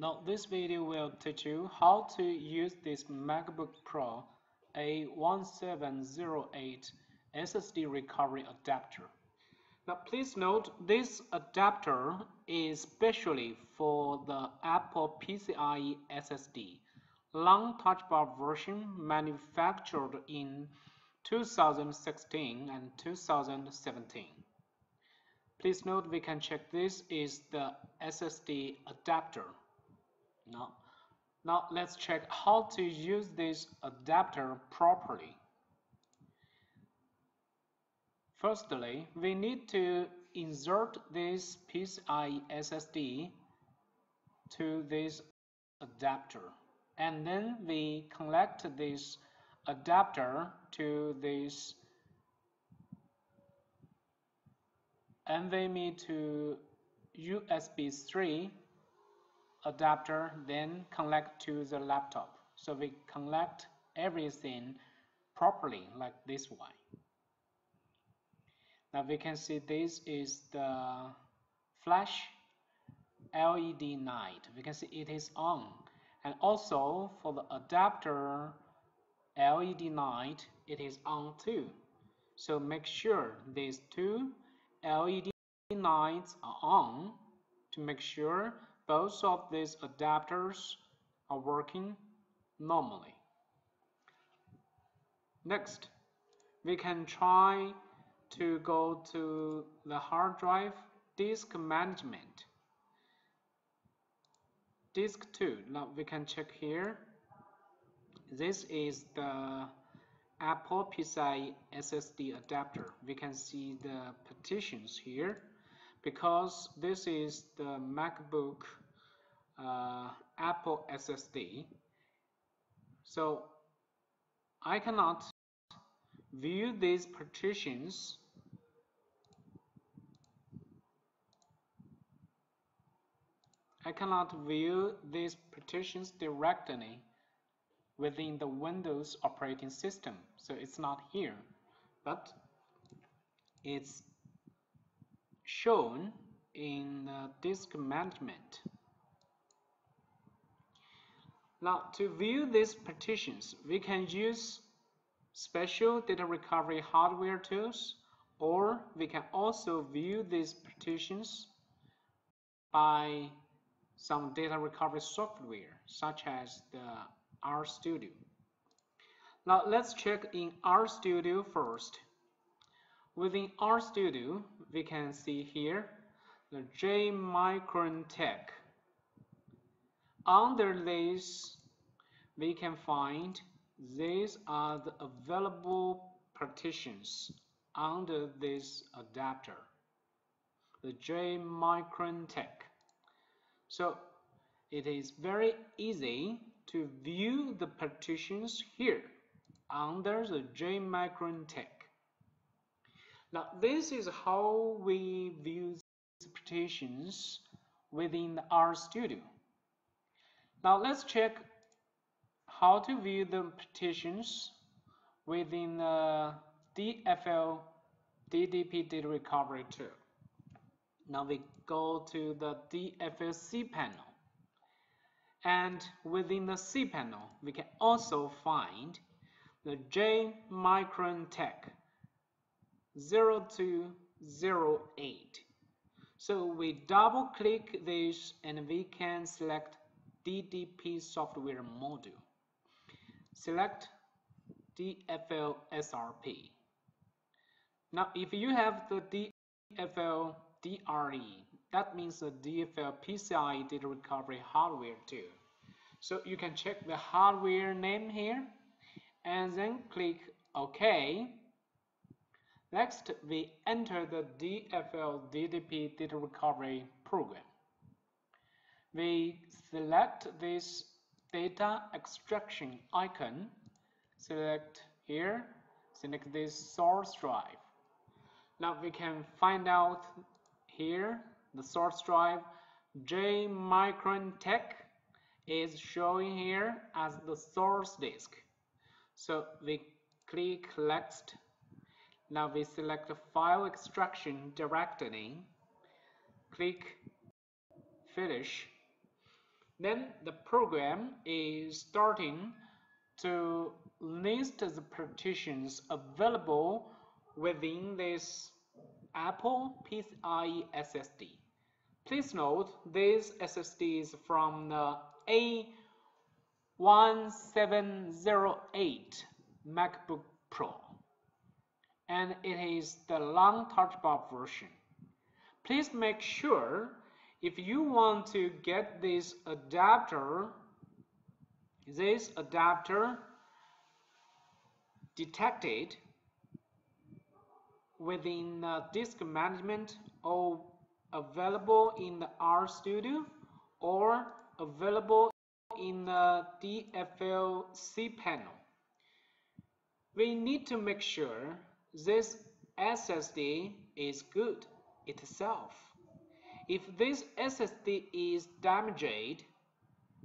Now this video will teach you how to use this MacBook Pro A1708 SSD recovery adapter. Now please note this adapter is specially for the Apple PCIe SSD non touch bar version manufactured in 2016 and 2017. Please note we can check this is the SSD adapter. Now, now let's check how to use this adapter properly. Firstly, we need to insert this PCI SSD to this adapter and then we connect this adapter to this NVMe to USB 3 adapter then connect to the laptop. So we connect everything properly like this way now we can see this is the flash LED light. we can see it is on. And also for the adapter LED light, it is on too. So make sure these two LED lights are on to make sure both of these adapters are working normally. Next, we can try to go to the hard drive disk management. Disk 2, now we can check here. This is the Apple PCIe SSD adapter. We can see the partitions here because this is the MacBook uh, Apple SSD. So I cannot view these partitions I cannot view these partitions directly within the Windows operating system. So it's not here, but it's shown in uh, disk management. Now to view these partitions, we can use special data recovery hardware tools or we can also view these partitions by some data recovery software such as the RStudio. Now let's check in RStudio first. Within RStudio, we can see here the JMicron Tech. Under this, we can find these are the available partitions under this adapter, the JMicron Tech. So it is very easy to view the partitions here under the JMicron Tech. Now this is how we view the partitions within the RStudio. Now let's check how to view the partitions within uh, the DFL DDP data recovery tool. Now we go to the DFL cPanel and within the cPanel, we can also find the J Micron Tech 0208. So we double click this and we can select DDP software module. Select DFL SRP. Now if you have the DFL DRE, that means the DFL PCI data recovery hardware too. So you can check the hardware name here and then click OK. Next, we enter the DFL DDP data recovery program. We select this data extraction icon, select here, select this source drive. Now we can find out here the source drive J Micron Tech is showing here as the source disk. So we click next. Now we select the file extraction directly. Click finish. Then the program is starting to list the partitions available within this Apple PCIe SSD. Please note this SSD is from the A1708 MacBook Pro and it is the non touch bar version. Please make sure if you want to get this adapter this adapter detected within the disk management or available in the RStudio or available in the DFL cPanel. We need to make sure this SSD is good itself. If this SSD is damaged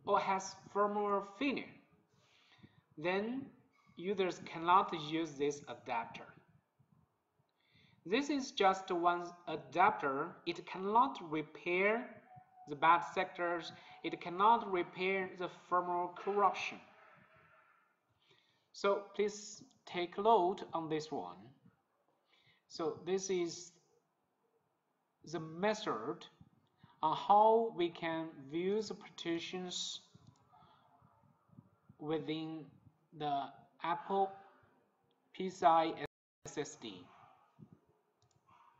or has firmware failure, then users cannot use this adapter. This is just one adapter. It cannot repair the bad sectors. It cannot repair the firmware corruption. So please take note on this one. So this is the method on how we can view the partitions within the Apple PCI SSD.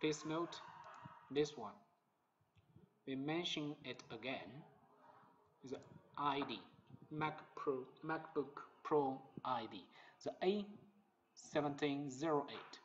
Please note this one. We mention it again. The ID, Mac Pro, MacBook Pro ID, the A1708.